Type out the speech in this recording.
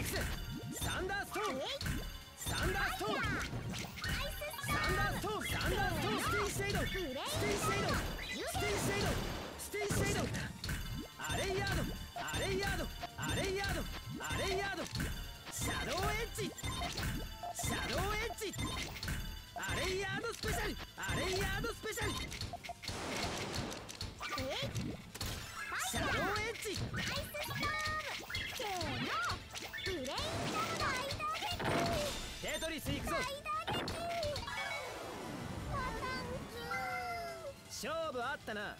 行くぜサンダース。トーンサンダーストーン。サンダーストーン。サンダーストーン。ステイシェイド。ステイシェイド。ステイシェイド。ステイシェイド。アレイヤード。アレイヤード。アレイヤード。アレイヤード。シャドウエッジ。シャドウエッジ。アレイヤードスペシャル。アレイヤードスペシャル。シャドウエッジ撃テトリス行くぞ。勝負あったな